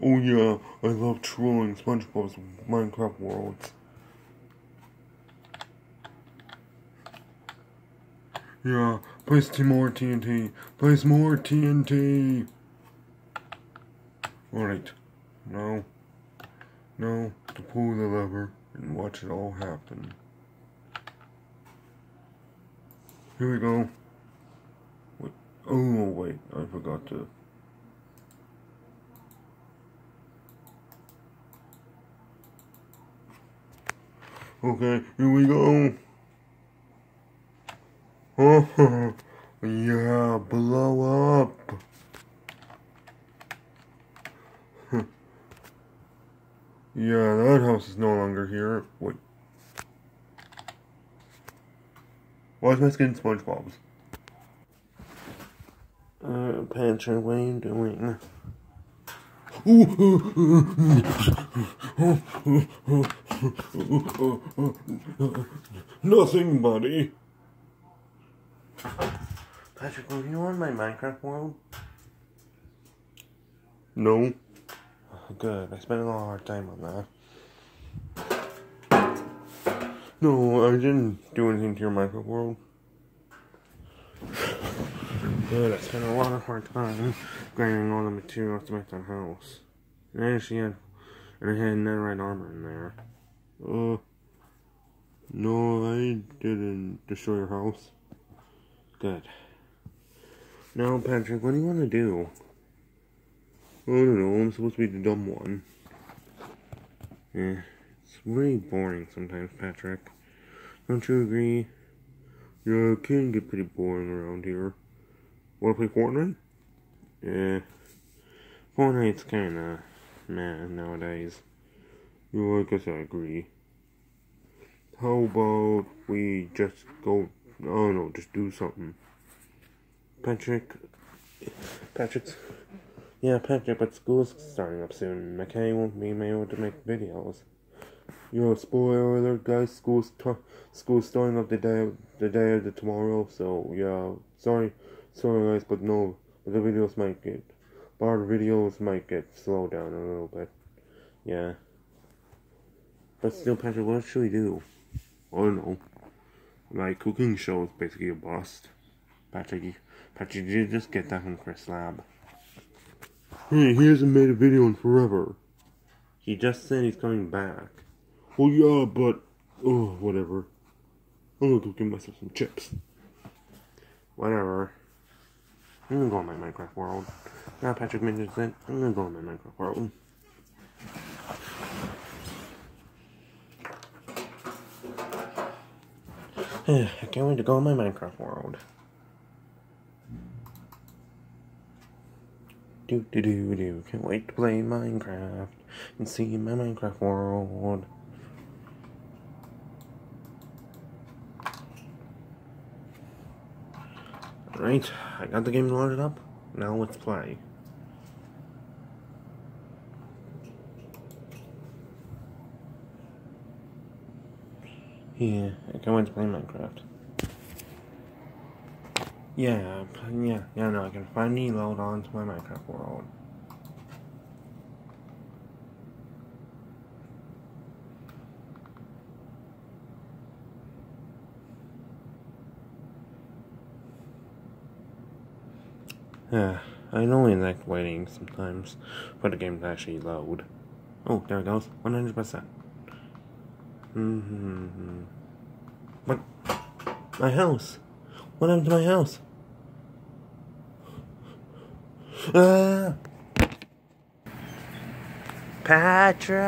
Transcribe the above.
Oh yeah, I love trolling SpongeBob's Minecraft worlds. Yeah, place more TNT. Place more TNT. Alright. Now, now to pull the lever and watch it all happen. Here we go. Wait. Oh, wait. I forgot to. Okay, here we go. Oh, yeah, blow up. yeah, that house is no longer here. Wait. Why is my skin SpongeBob's? Uh, Patrick, what are you doing? Nothing, buddy. Patrick, were you on my Minecraft world? No. Oh, good. I spent a lot of hard time on that. No, I didn't do anything to your Minecraft world. Good. I spent a lot of hard time grinding all the materials to make that house. And I actually had, and I had netherite armor in there. Uh, no, I didn't destroy your house. Good. Now, Patrick, what do you want to do? Don't know, I'm supposed to be the dumb one. Yeah, it's really boring sometimes, Patrick. Don't you agree? Yeah, it can get pretty boring around here. Wanna play Fortnite? Yeah. Fortnite's kinda meh nowadays. You know, I guess I agree. How about we just go, I don't know, just do something. Patrick, Patrick's, yeah, Patrick, but school's starting up soon. McKay won't be able to make videos. Yo, spoiler alert, guys. School's school's starting up the day the day of the tomorrow. So yeah, sorry, sorry guys, but no, the videos might get, but our videos might get slowed down a little bit. Yeah. But still, Patrick, what should we do? I don't know. My cooking show is basically a bust. Patrick, Patrick, you just get that from Chris Lab? Hey, he hasn't made a video in forever. He just said he's coming back. Well, yeah, but... Oh, whatever. I'm gonna go get myself some chips. Whatever. I'm gonna go on my Minecraft world. Now Patrick mentions it, I'm gonna go on my Minecraft world. I can't wait to go in my Minecraft world. Do do do do. Can't wait to play Minecraft and see my Minecraft world. Alright, I got the game loaded up. Now let's play. Yeah, I can't wait to play Minecraft. Yeah, yeah, yeah, no, I can finally load on to my Minecraft world. Yeah, I only like waiting sometimes for the game to actually load. Oh, there it goes, 100%. Mm-hmm. My house. What happened to my house? Ah! Patrick!